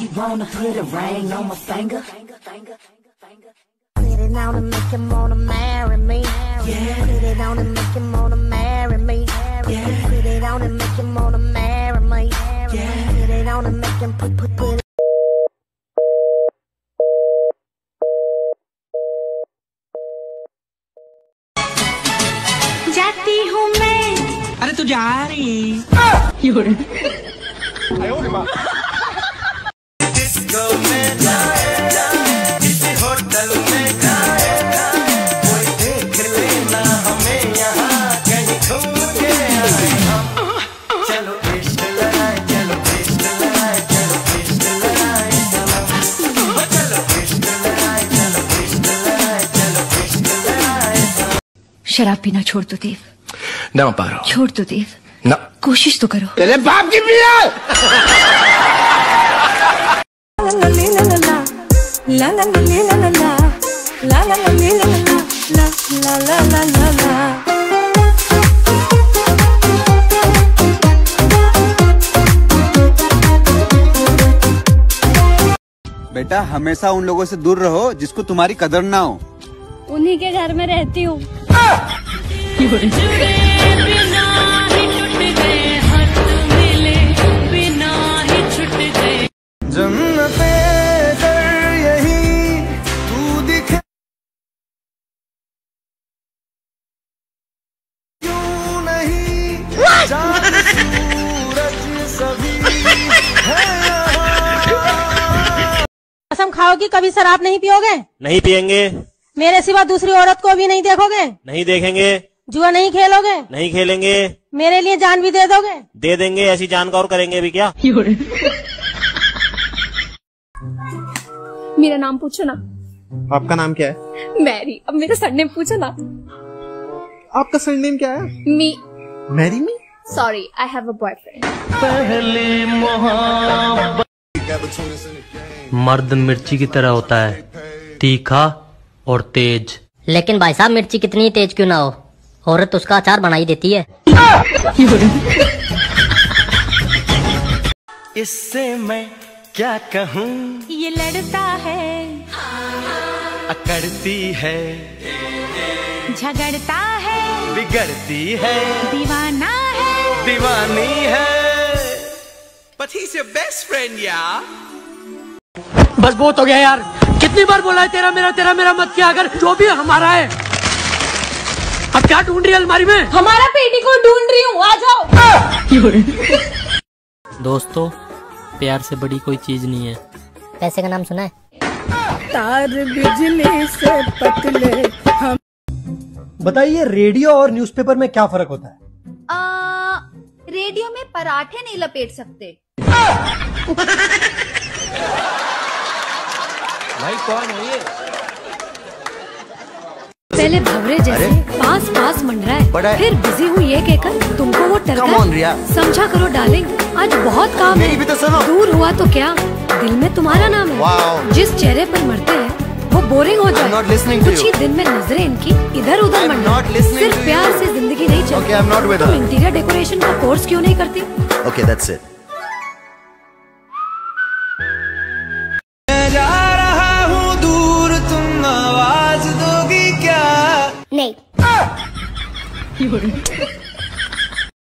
You wanna put a ring on my finger? Put it on and make him wanna marry me. Yeah. Put it on and make him wanna marry me. Yeah. Put it on and make him wanna marry me. Yeah. Put it on and make him put put put. जाती हूँ मैं अरे तू जा रही शराब पीना छोड़ दो देव। ना पारो छोड़ दो देव। ना। कोशिश तो करो। तेरे बाप की पिया बेटा हमेशा उन लोगों से दूर रहो जिसको तुम्हारी कदर ना हो। उन्हीं के घर में रहती हूँ। कसम खाओगी कभी शराब नहीं पियोगे? नहीं पियेंगे। मेरे सिवा दूसरी औरत को भी नहीं देखोगे? नहीं देखेंगे। जुआ नहीं खेलोगे? नहीं खेलेंगे। मेरे लिए जान भी दे दोगे? दे देंगे ऐसी जान का और करेंगे भी क्या? मेरा नाम पूछो ना। आपका नाम क्या है? मैरी। अब मेरा सरनेम पूछो ना। आपका सरनेम क्या है? Me. Marry me? Sorry I have a boyfriend मर्द मिर्ची की तरह होता है। तीखा और तेज। लेकिन भाई साहब मिर्ची कितनी तेज क्यों ना हो? औरत उसका अचार बनाई देती है। इससे मैं क्या कहूँ? ये लड़ता है। अकड़ती है। झगड़ता है। बिगड़ती है। दीवाना है। दीवानी है। But he's your best friend, yeah. बस बहुत हो गया यार। कितनी बार बोला है तेरा मेरा तेरा मेरा मत किया अगर जो भी हमारा है। अब क्या ढूंढ रही है अलमारी में? हमारा पेटी को ढूंढ रही हूँ आ जाओ। दोस्तों प्यार से बड़ी कोई चीज़ नहीं है। पैसे का नाम सुना है? तार बिजली से पतले हम बताइए रेडियो और न्यूज़पेपर में क्या फ़र्क होता है? आ, रेडियो में पराठे नहीं लपेट सकते। भाई कौन है ये? पहले भवरे जैसे पास पास मंडरा है फिर बिज़ी हूँ ये कहकर तुमको वो टल समझा करो डार्लिंग आज बहुत काम है। तो सुनो। दूर हुआ तो क्या? दिल में तुम्हारा नाम है। जिस चेहरे पर मरते हैं वो बोरिंग हो जाए कुछ ही दिन में नज़रें इनकी इधर उधर मंडरा सिर्फ़ प्यार से ज़िंदगी नहीं चलती। तुम इंटीरियर डेकोरेशन का कोर्स क्यों नहीं करती? Okay that's it 有人。